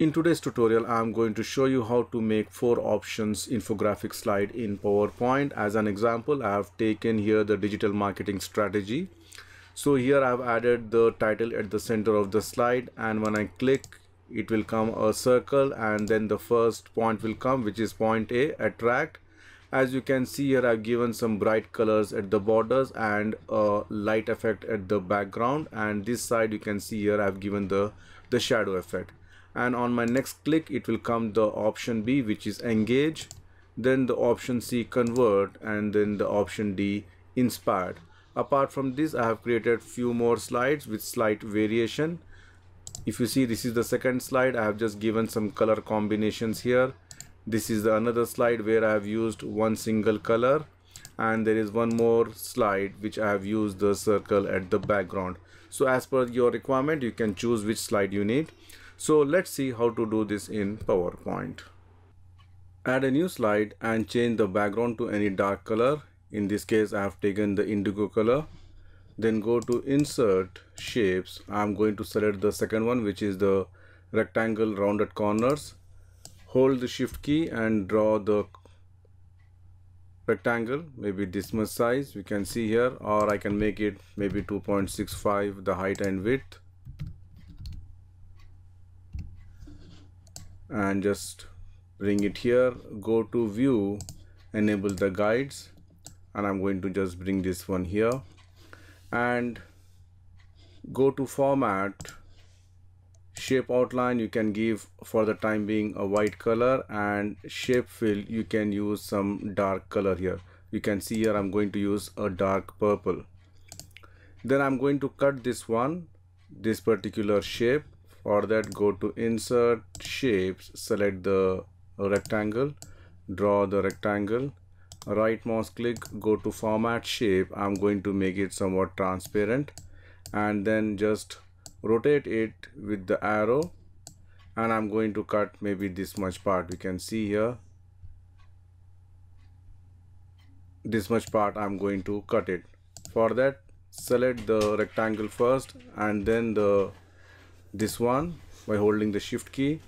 In today's tutorial, I'm going to show you how to make four options infographic slide in PowerPoint. As an example, I have taken here the digital marketing strategy. So here I've added the title at the center of the slide and when I click, it will come a circle and then the first point will come which is point A, attract. As you can see here, I've given some bright colors at the borders and a light effect at the background and this side you can see here I've given the, the shadow effect and on my next click it will come the option B which is engage then the option C convert and then the option D inspired. Apart from this I have created few more slides with slight variation. If you see this is the second slide. I have just given some color combinations here. This is the another slide where I have used one single color. And there is one more slide which I have used the circle at the background. So as per your requirement you can choose which slide you need so let's see how to do this in PowerPoint. Add a new slide and change the background to any dark color. In this case, I have taken the indigo color. Then go to insert shapes. I'm going to select the second one, which is the rectangle rounded corners. Hold the shift key and draw the rectangle maybe this much size we can see here or I can make it maybe 2.65 the height and width and just bring it here go to view enable the guides and I'm going to just bring this one here. And go to format shape outline you can give for the time being a white color and shape fill you can use some dark color here. You can see here I'm going to use a dark purple. Then I'm going to cut this one this particular shape for that go to insert shapes select the rectangle draw the rectangle right mouse click go to format shape I'm going to make it somewhat transparent and then just rotate it with the arrow and I'm going to cut maybe this much part you can see here. This much part I'm going to cut it. For that select the rectangle first and then the this one by holding the shift key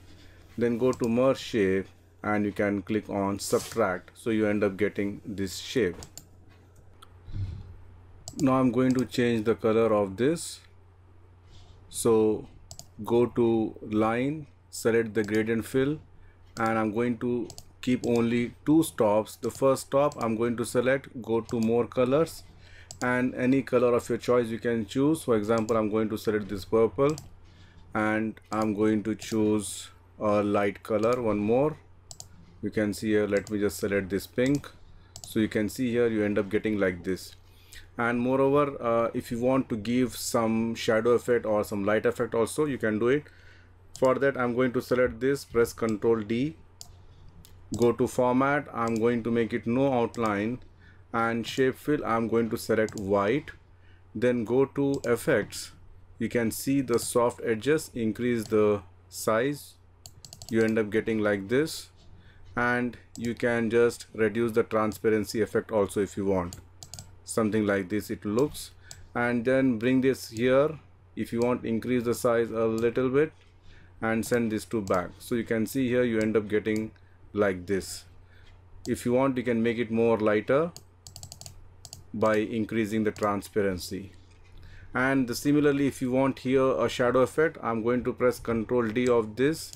then go to merge shape and you can click on subtract. So you end up getting this shape. Now I'm going to change the color of this. So go to line select the gradient fill and I'm going to keep only two stops. The first stop I'm going to select go to more colors and any color of your choice you can choose. For example I'm going to select this purple and I'm going to choose a light color one more. You can see here let me just select this pink. So you can see here you end up getting like this. And moreover uh, if you want to give some shadow effect or some light effect also you can do it. For that I'm going to select this press ctrl D go to format I'm going to make it no outline and shape fill I'm going to select white. Then go to effects you can see the soft edges increase the size. You end up getting like this. And you can just reduce the transparency effect also if you want. Something like this it looks. And then bring this here. If you want increase the size a little bit and send this to back so you can see here you end up getting like this. If you want you can make it more lighter by increasing the transparency and similarly if you want here a shadow effect I'm going to press ctrl D of this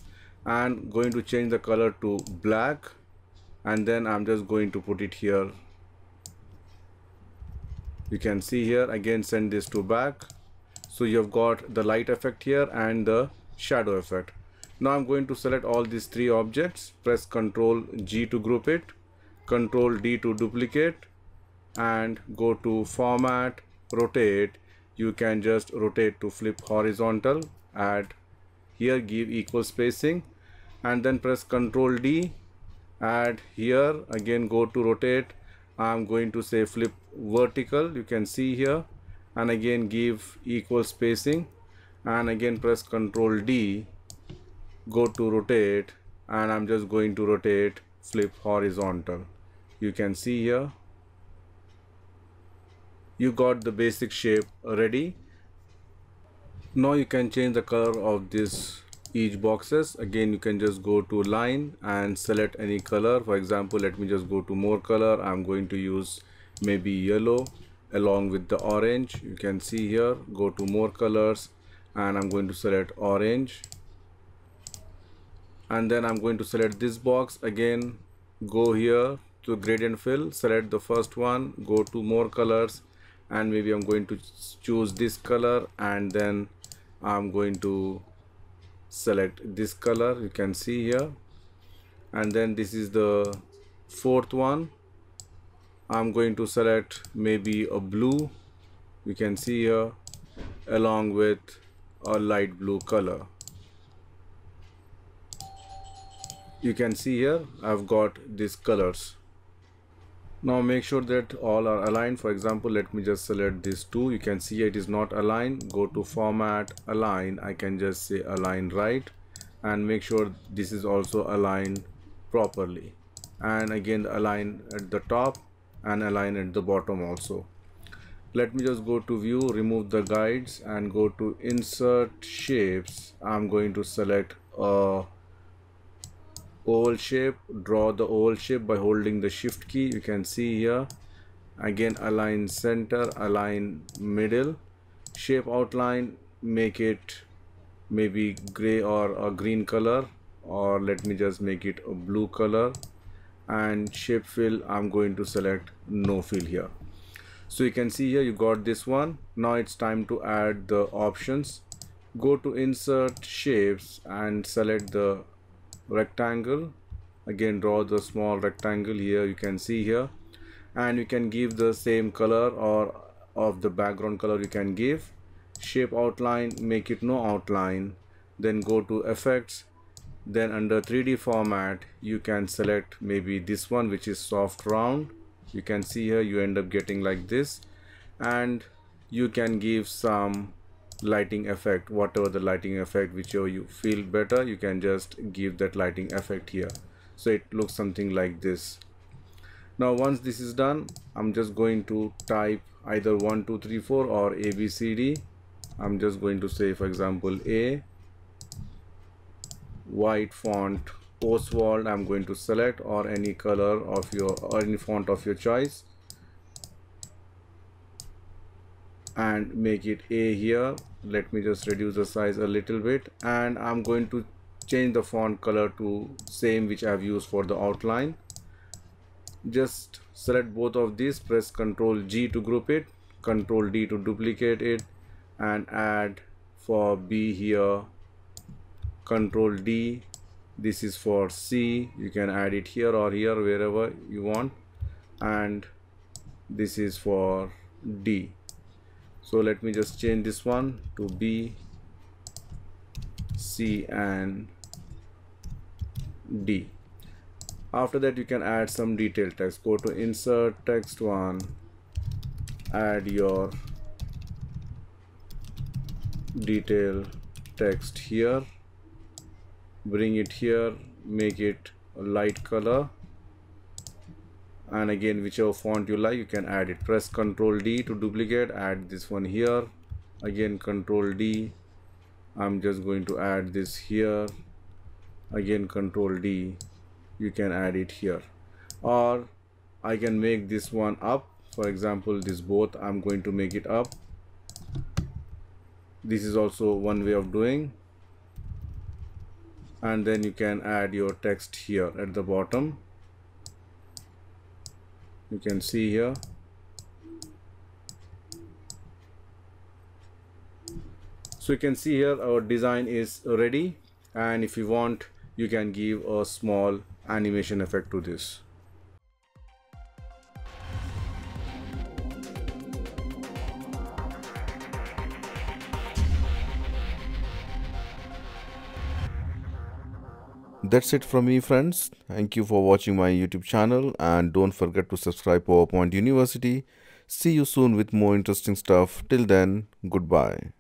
and going to change the color to black. And then I'm just going to put it here. You can see here again send this to back. So you've got the light effect here and the shadow effect. Now I'm going to select all these three objects. Press ctrl G to group it ctrl D to duplicate and go to format rotate you can just rotate to flip horizontal add here give equal spacing and then press ctrl D add here again go to rotate. I'm going to say flip vertical you can see here and again give equal spacing and again press ctrl D go to rotate and I'm just going to rotate flip horizontal. You can see here you got the basic shape ready. Now you can change the color of this each boxes. Again you can just go to line and select any color. For example let me just go to more color. I'm going to use maybe yellow along with the orange. You can see here go to more colors and I'm going to select orange. And then I'm going to select this box. Again go here to gradient fill select the first one go to more colors and maybe I'm going to choose this color and then I'm going to select this color you can see here. And then this is the fourth one. I'm going to select maybe a blue you can see here along with a light blue color. You can see here I've got these colors now make sure that all are aligned. For example let me just select these two. You can see it is not aligned. Go to format align. I can just say align right. And make sure this is also aligned properly. And again align at the top and align at the bottom also. Let me just go to view remove the guides and go to insert shapes. I'm going to select a oval shape draw the oval shape by holding the shift key. You can see here again align center align middle shape outline make it maybe gray or a green color or let me just make it a blue color. And shape fill I'm going to select no fill here. So you can see here you got this one. Now it's time to add the options. Go to insert shapes and select the rectangle. Again draw the small rectangle here you can see here. And you can give the same color or of the background color you can give. Shape outline make it no outline. Then go to effects. Then under 3d format you can select maybe this one which is soft round. You can see here you end up getting like this. And you can give some lighting effect whatever the lighting effect whichever you feel better you can just give that lighting effect here. So it looks something like this. Now once this is done i'm just going to type either 1 2 3 4 or a b c d. I'm just going to say for example a white font Oswald i'm going to select or any color of your or any font of your choice and make it a here. Let me just reduce the size a little bit. And I'm going to change the font color to same which I've used for the outline. Just select both of these. Press ctrl G to group it ctrl D to duplicate it and add for B here. Ctrl D this is for C. You can add it here or here wherever you want. And this is for D so let me just change this one to B C and D. After that you can add some detail text. Go to insert text one add your detail text here. Bring it here make it light color and again whichever font you like you can add it. Press ctrl d to duplicate. Add this one here. Again ctrl d. I'm just going to add this here. Again ctrl d. You can add it here. Or i can make this one up. For example this both i'm going to make it up. This is also one way of doing. And then you can add your text here at the bottom you can see here. So you can see here our design is ready. And if you want you can give a small animation effect to this That's it from me friends. Thank you for watching my YouTube channel and don't forget to subscribe PowerPoint University. See you soon with more interesting stuff. Till then, goodbye.